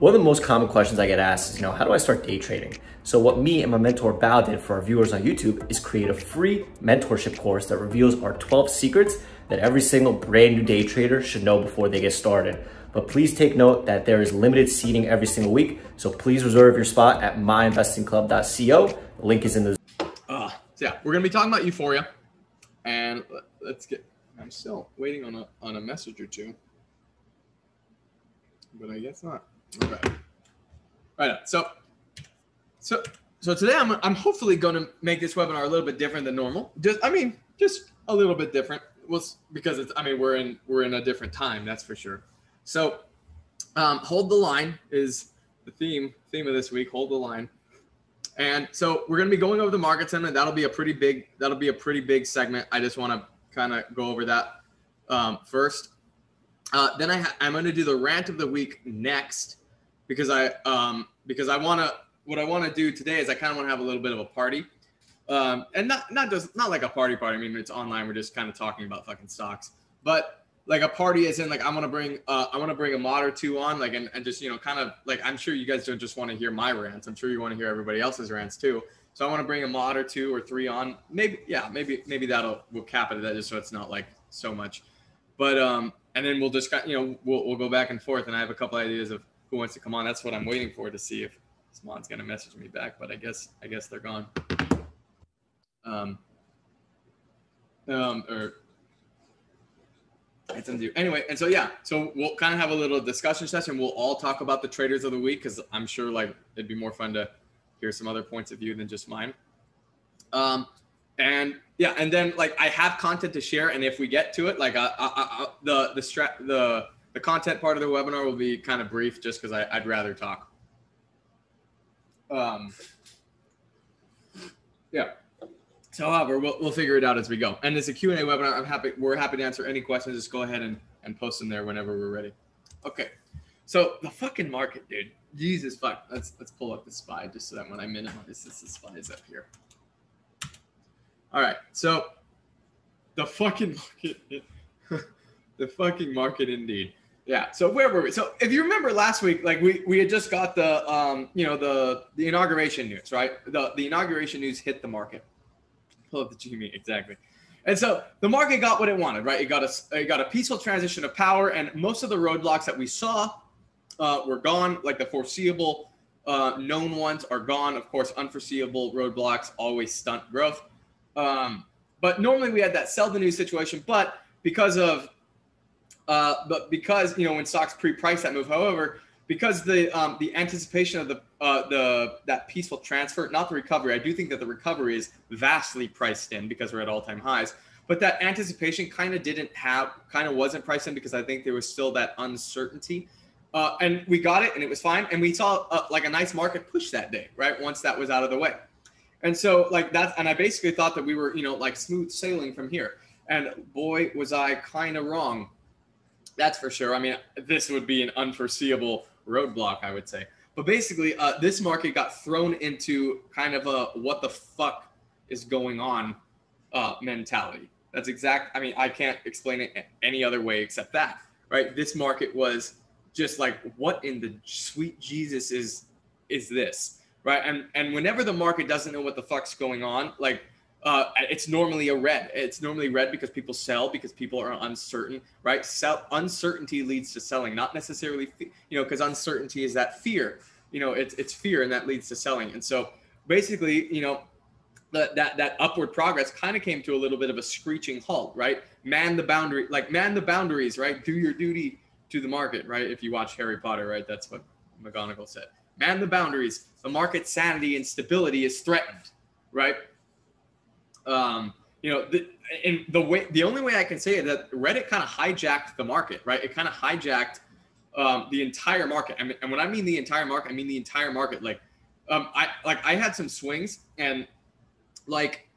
One of the most common questions I get asked is, you know, how do I start day trading? So what me and my mentor Bao did for our viewers on YouTube is create a free mentorship course that reveals our 12 secrets that every single brand new day trader should know before they get started. But please take note that there is limited seating every single week. So please reserve your spot at myinvestingclub.co. The link is in the... Uh, so yeah, we're going to be talking about Euphoria. And let's get, I'm still waiting on a, on a message or two. But I guess not. Okay. Right. So, so, so today I'm, I'm hopefully going to make this webinar a little bit different than normal. Just, I mean, just a little bit different. Well, because it's, I mean, we're in, we're in a different time. That's for sure. So, um, hold the line is the theme, theme of this week. Hold the line. And so we're going to be going over the market sentiment. That'll be a pretty big, that'll be a pretty big segment. I just want to kind of go over that um, first. Uh, then I I'm going to do the rant of the week next because I um because I want to what I want to do today is I kind of want to have a little bit of a party. Um, and not not just not like a party party. I mean, it's online. We're just kind of talking about fucking stocks, but like a party is in like I want to bring uh, I want to bring a mod or two on like and, and just you know kind of like I'm sure you guys don't just want to hear my rants. I'm sure you want to hear everybody else's rants too. So I want to bring a mod or two or three on. Maybe yeah, maybe maybe that'll we'll cap it at that just so it's not like so much. But um and then we'll just you know we'll we'll go back and forth and I have a couple ideas of who wants to come on. That's what I'm waiting for to see if Smon's gonna message me back, but I guess I guess they're gone. Um, um, or it's undo. Anyway, and so yeah, so we'll kind of have a little discussion session. We'll all talk about the traders of the week because I'm sure like it'd be more fun to hear some other points of view than just mine. Um, and yeah, and then like I have content to share, and if we get to it, like I, I, I, the the strat the the content part of the webinar will be kind of brief just because I'd rather talk. Um, yeah. So, however, we'll, we'll figure it out as we go. And it's a Q&A webinar. I'm happy. We're happy to answer any questions. Just go ahead and, and post them there whenever we're ready. Okay. So the fucking market, dude. Jesus fuck. Let's let's pull up the spy just so that when I minimize this, the spy is up here. All right. So the fucking market, the fucking market indeed. Yeah. So where were we? So if you remember last week, like we we had just got the um you know the the inauguration news, right? The the inauguration news hit the market. Pull up the GME exactly. And so the market got what it wanted, right? It got a it got a peaceful transition of power, and most of the roadblocks that we saw uh, were gone. Like the foreseeable uh, known ones are gone. Of course, unforeseeable roadblocks always stunt growth. Um, but normally we had that sell the news situation, but because of uh, but because you know when stocks pre-price that move, however, because the um, the anticipation of the uh, the that peaceful transfer, not the recovery. I do think that the recovery is vastly priced in because we're at all time highs. But that anticipation kind of didn't have, kind of wasn't priced in because I think there was still that uncertainty. Uh, and we got it, and it was fine. And we saw uh, like a nice market push that day, right? Once that was out of the way. And so like that, and I basically thought that we were, you know, like smooth sailing from here. And boy, was I kind of wrong that's for sure. I mean, this would be an unforeseeable roadblock, I would say. But basically, uh, this market got thrown into kind of a what the fuck is going on uh, mentality. That's exact. I mean, I can't explain it any other way except that, right? This market was just like, what in the sweet Jesus is is this, right? And and whenever the market doesn't know what the fuck's going on, like uh, it's normally a red. It's normally red because people sell because people are uncertain, right? Sell uncertainty leads to selling, not necessarily, you know, because uncertainty is that fear. You know, it's it's fear and that leads to selling. And so basically, you know, that that that upward progress kind of came to a little bit of a screeching halt, right? Man the boundary, like man the boundaries, right? Do your duty to the market, right? If you watch Harry Potter, right? That's what McGonagall said. Man the boundaries. The market sanity and stability is threatened, right? Um, you know, the, in the way, the only way I can say it that Reddit kind of hijacked the market, right? It kind of hijacked um, the entire market. I mean, and when I mean the entire market, I mean the entire market. Like, um, I like I had some swings and like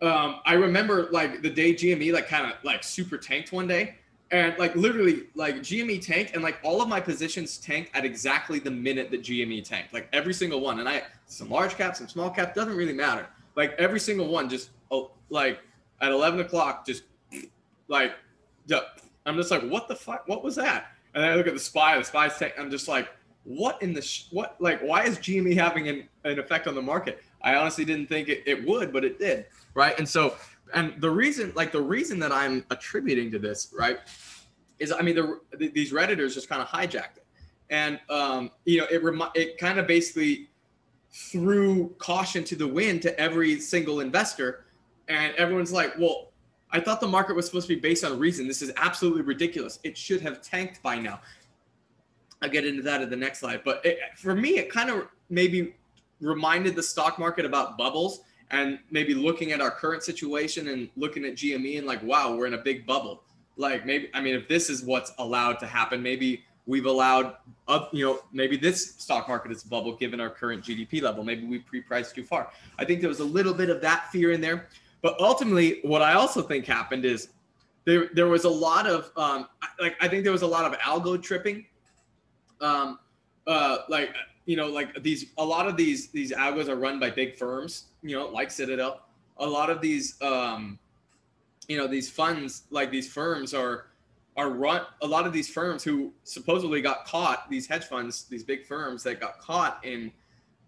um, I remember like the day GME like kind of like super tanked one day, and like literally like GME tanked and like all of my positions tanked at exactly the minute that GME tanked, like every single one. And I some large cap, some small cap, doesn't really matter. Like every single one just oh, like at 11 o'clock, just like, I'm just like, what the fuck? What was that? And I look at the spy, the spy's tank. I'm just like, what in the sh- what like why is GME having an, an effect on the market? I honestly didn't think it, it would, but it did, right? And so and the reason like the reason that I'm attributing to this, right, is I mean the, the these redditors just kind of hijacked it, and um, you know it remi- it kind of basically threw caution to the wind to every single investor, and everyone's like, well. I thought the market was supposed to be based on reason. This is absolutely ridiculous. It should have tanked by now. I'll get into that in the next slide. But it, for me, it kind of maybe reminded the stock market about bubbles and maybe looking at our current situation and looking at GME and like, wow, we're in a big bubble. Like maybe, I mean, if this is what's allowed to happen, maybe we've allowed, up, you know, maybe this stock market is a bubble given our current GDP level. Maybe we pre-priced too far. I think there was a little bit of that fear in there. But ultimately, what I also think happened is there there was a lot of um, like I think there was a lot of algo tripping um, uh, like you know, like these a lot of these these algos are run by big firms, you know, like Citadel. A lot of these um, you know, these funds like these firms are are run a lot of these firms who supposedly got caught, these hedge funds, these big firms that got caught in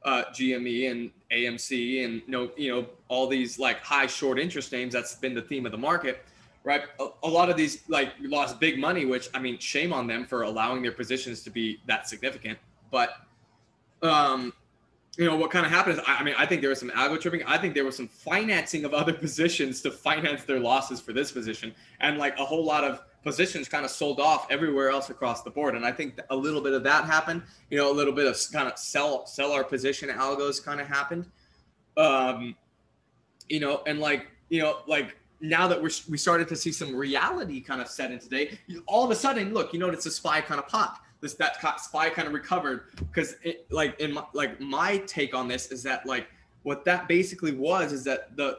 uh, GME and AMC and you know, you know, all these like high short interest names. That's been the theme of the market right? A, a, lot of these like lost big money, which I mean, shame on them for allowing their positions to be that significant. But um, you know what kind of happened is, I, I mean, I think there was some algo tripping. I think there was some financing of other positions to finance their losses for this position, and like a whole lot of positions kind of sold off everywhere else across the board. And I think a little bit of that happened. You know, a little bit of kind of sell sell our position algos kind of happened. Um, you know, and like you know, like now that we're we started to see some reality kind of set in today, all of a sudden, look, you know, it's a spy kind of pop. This that spy kind of recovered because like in my, like my take on this is that like what that basically was is that the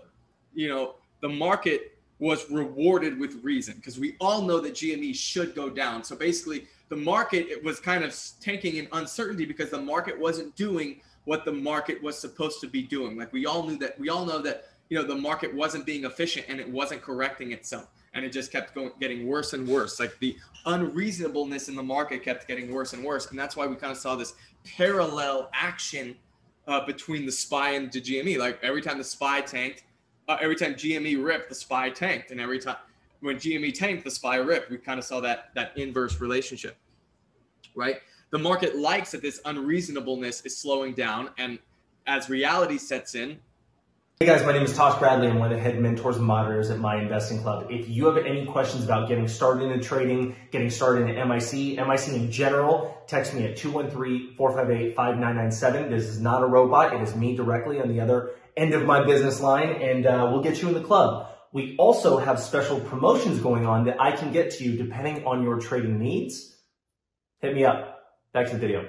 you know the market was rewarded with reason because we all know that GME should go down. So basically, the market it was kind of tanking in uncertainty because the market wasn't doing what the market was supposed to be doing. Like we all knew that we all know that you know the market wasn't being efficient and it wasn't correcting itself and it just kept going getting worse and worse like the unreasonableness in the market kept getting worse and worse and that's why we kind of saw this parallel action uh, between the spy and the gme like every time the spy tanked uh, every time gme ripped the spy tanked and every time when gme tanked the spy ripped we kind of saw that that inverse relationship right the market likes that this unreasonableness is slowing down and as reality sets in Hey guys, my name is Tosh Bradley. I'm one of the head mentors and moderators at My Investing Club. If you have any questions about getting started in trading, getting started in MIC, MIC in general, text me at 213-458-5997. This is not a robot. It is me directly on the other end of my business line, and uh, we'll get you in the club. We also have special promotions going on that I can get to you depending on your trading needs. Hit me up. Back to the video.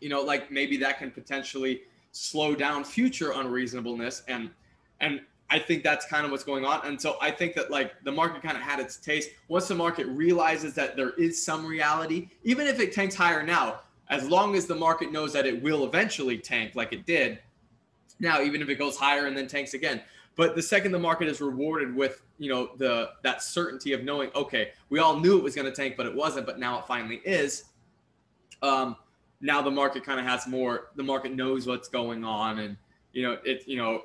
You know, like maybe that can potentially slow down future unreasonableness and and I think that's kind of what's going on. And so I think that like the market kind of had its taste. Once the market realizes that there is some reality, even if it tanks higher now, as long as the market knows that it will eventually tank like it did now, even if it goes higher and then tanks again. But the second the market is rewarded with, you know, the that certainty of knowing, okay, we all knew it was going to tank, but it wasn't, but now it finally is. Um, now the market kind of has more the market knows what's going on and you know it you know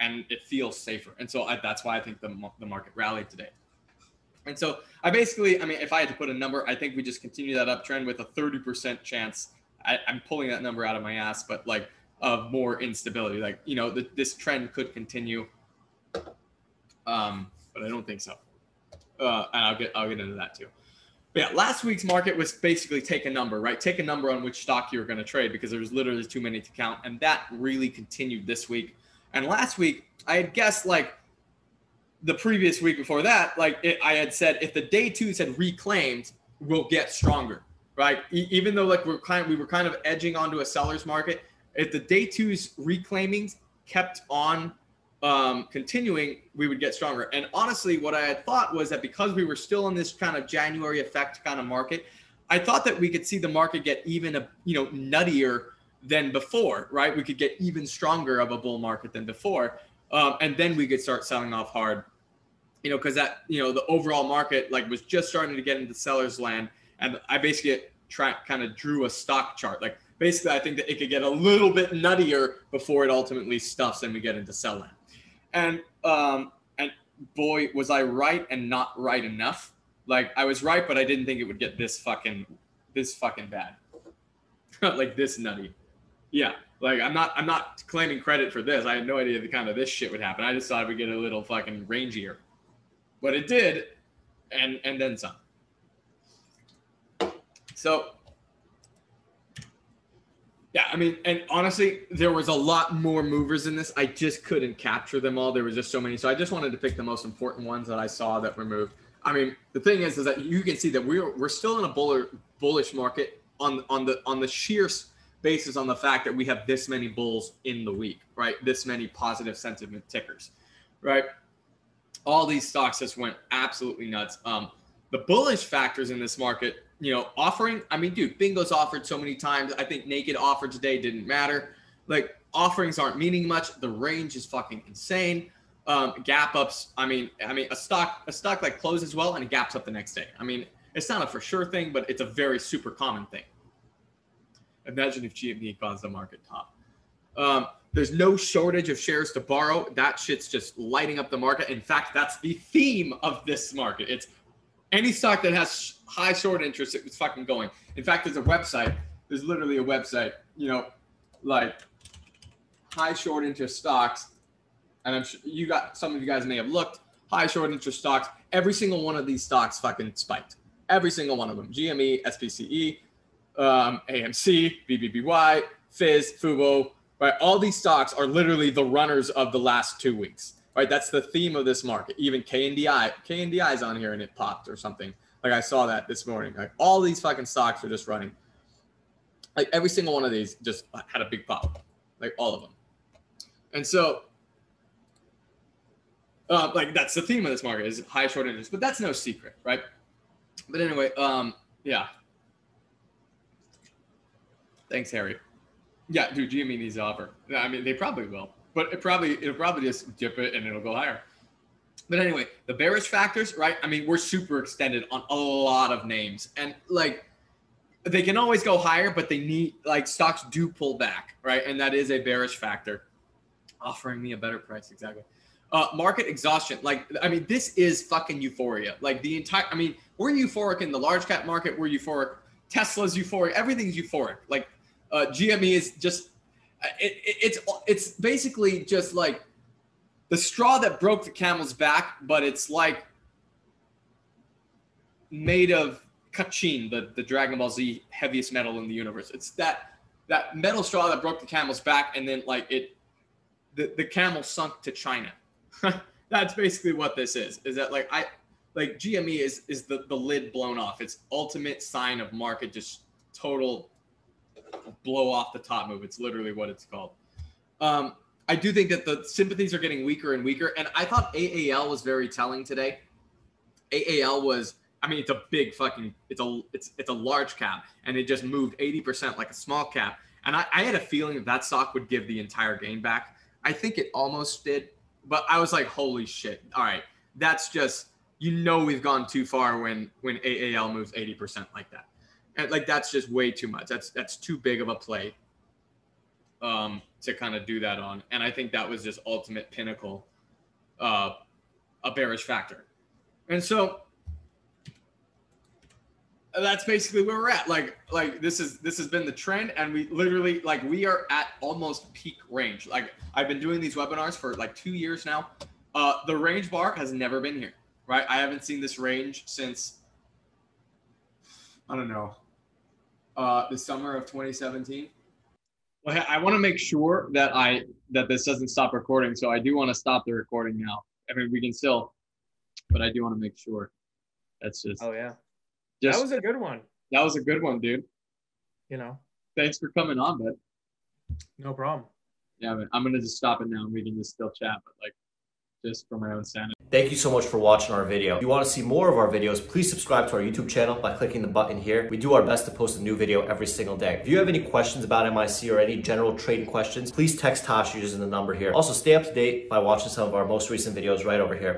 and it feels safer and so I, that's why i think the, the market rallied today and so i basically i mean if i had to put a number i think we just continue that uptrend with a 30% chance I, i'm pulling that number out of my ass but like of more instability like you know the, this trend could continue um but i don't think so uh, and i'll get i'll get into that too but yeah, last week's market was basically take a number, right? Take a number on which stock you were going to trade because there was literally too many to count. And that really continued this week. And last week, I had guessed like the previous week before that, like it, I had said, if the day twos had reclaimed, we'll get stronger, right? E- even though like we're kind of, we were kind of edging onto a seller's market, if the day two's reclaimings kept on um, continuing, we would get stronger. And honestly, what I had thought was that because we were still in this kind of January effect kind of market, I thought that we could see the market get even a you know nuttier than before, right? We could get even stronger of a bull market than before, um, and then we could start selling off hard, you know, because that you know the overall market like was just starting to get into seller's land, and I basically try kind of drew a stock chart. Like basically, I think that it could get a little bit nuttier before it ultimately stuffs and we get into sell land. And um, and boy, was I right and not right enough. Like I was right, but I didn't think it would get this fucking this fucking bad. like this nutty. Yeah. Like I'm not I'm not claiming credit for this. I had no idea the kind of this shit would happen. I just thought we'd get a little fucking rangier. But it did, and and then some. So yeah, I mean, and honestly, there was a lot more movers in this. I just couldn't capture them all. There was just so many. So I just wanted to pick the most important ones that I saw that were moved. I mean, the thing is, is that you can see that we're we're still in a buller, bullish market on on the on the sheer basis on the fact that we have this many bulls in the week, right? This many positive sentiment tickers, right? All these stocks just went absolutely nuts. Um, the bullish factors in this market, you know, offering. I mean, dude, bingo's offered so many times. I think naked offer today didn't matter. Like offerings aren't meaning much. The range is fucking insane. Um, gap ups. I mean, I mean, a stock a stock like closes well and it gaps up the next day. I mean, it's not a for sure thing, but it's a very super common thing. Imagine if GME caused the market top. Um, there's no shortage of shares to borrow. That shit's just lighting up the market. In fact, that's the theme of this market. It's any stock that has high short interest, it's fucking going. In fact, there's a website. There's literally a website. You know, like high short interest stocks, and I'm sure you got some of you guys may have looked. High short interest stocks. Every single one of these stocks fucking spiked. Every single one of them. GME, SPCE, um, AMC, BBBY, Fizz, Fubo, right? All these stocks are literally the runners of the last two weeks, right? That's the theme of this market. Even KNDI, KNDI is on here and it popped or something. Like I saw that this morning. Like all these fucking stocks are just running. Like every single one of these just had a big pop, like all of them. And so, uh, like that's the theme of this market is high short interest, but that's no secret, right? But anyway, um, yeah, Thanks, Harry. Yeah, dude, GME needs to offer. I mean, they probably will, but it probably it'll probably just dip it and it'll go higher. But anyway, the bearish factors, right? I mean, we're super extended on a lot of names, and like they can always go higher, but they need like stocks do pull back, right? And that is a bearish factor, offering me a better price exactly. Uh, market exhaustion, like I mean, this is fucking euphoria. Like the entire, I mean, we're euphoric in the large cap market. We're euphoric. Tesla's euphoric. Everything's euphoric. Like uh, GME is just it, it, it's it's basically just like the straw that broke the camel's back, but it's like made of Katchin, the, the Dragon Ball Z heaviest metal in the universe. It's that that metal straw that broke the camel's back, and then like it, the the camel sunk to China. That's basically what this is. Is that like I like GME is is the the lid blown off. It's ultimate sign of market just total blow off the top move. It's literally what it's called. Um, I do think that the sympathies are getting weaker and weaker, and I thought AAL was very telling today. AAL was, I mean, it's a big fucking, it's a, it's, it's a large cap, and it just moved 80% like a small cap. And I, I had a feeling that that stock would give the entire gain back. I think it almost did, but I was like, holy shit! All right, that's just, you know, we've gone too far when when AAL moves 80% like that and like that's just way too much. That's that's too big of a play um, to kind of do that on. And I think that was just ultimate pinnacle, uh, a bearish factor. And so that's basically where we're at. Like like this is this has been the trend, and we literally like we are at almost peak range. Like I've been doing these webinars for like two years now. Uh, the range bar has never been here, right? I haven't seen this range since I don't know uh, the summer of 2017. Well, I want to make sure that I that this doesn't stop recording, so I do want to stop the recording now. I mean, we can still, but I do want to make sure. That's just. Oh yeah. Just, that was a good one. That was a good one, dude. You know. Thanks for coming on, but. No problem. Yeah, man, I'm gonna just stop it now. And we can just still chat, but like, just for my own sanity. Thank you so much for watching our video. If you want to see more of our videos, please subscribe to our YouTube channel by clicking the button here. We do our best to post a new video every single day. If you have any questions about MIC or any general trading questions, please text Tosh using the number here. Also, stay up to date by watching some of our most recent videos right over here.